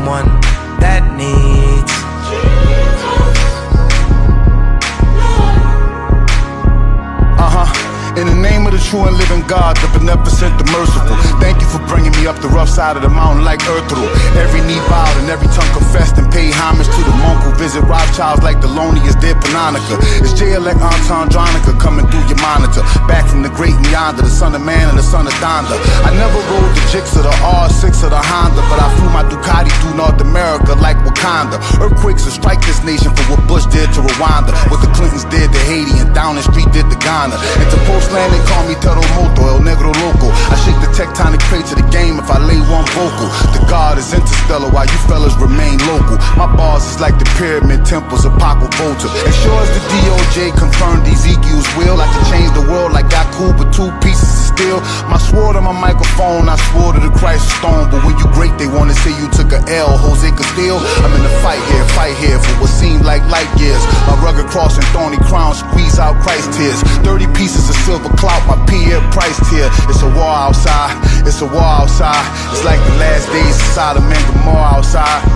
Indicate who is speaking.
Speaker 1: someone that needs. Uh-huh.
Speaker 2: In the name of the true and living God, the beneficent, the merciful. Thank you for bringing me up the rough side of the mountain like Earthru. Every knee bowed and every tongue confessed and paid homage to the monk who visit Rothschilds like the loneliest dead Pannonica. It's J-Elect Anton Dronica coming through your monitor. Back from the great and yonder, the son of man and the son of Donda. I never rode the Jix or the R6 or the Honda, but I flew my Ducati Will strike this nation for what Bush did to Rwanda. What the Clintons did to Haiti and down the Street did to Ghana. And to Postland, they call me Terremoto, El Negro Loco. I shake the tectonic plates of the game if I lay one vocal. The God is interstellar while you fellas remain local. My bars is like the pyramid temples of Paco Volta. As sure as the DOJ confirmed Ezekiel's wheel, I can change cool, but two pieces of steel. My sword on my microphone, I swore to the Christ stone. But when you great, they wanna say you took a L, Jose Castillo. I'm in the fight here, fight here for what seemed like light years. My rugged cross and thorny crown squeeze out Christ tears. 30 pieces of silver clout, my Pierre priced here. It's a war outside, it's a war outside. It's like the last days of Sodom and Gomorrah outside.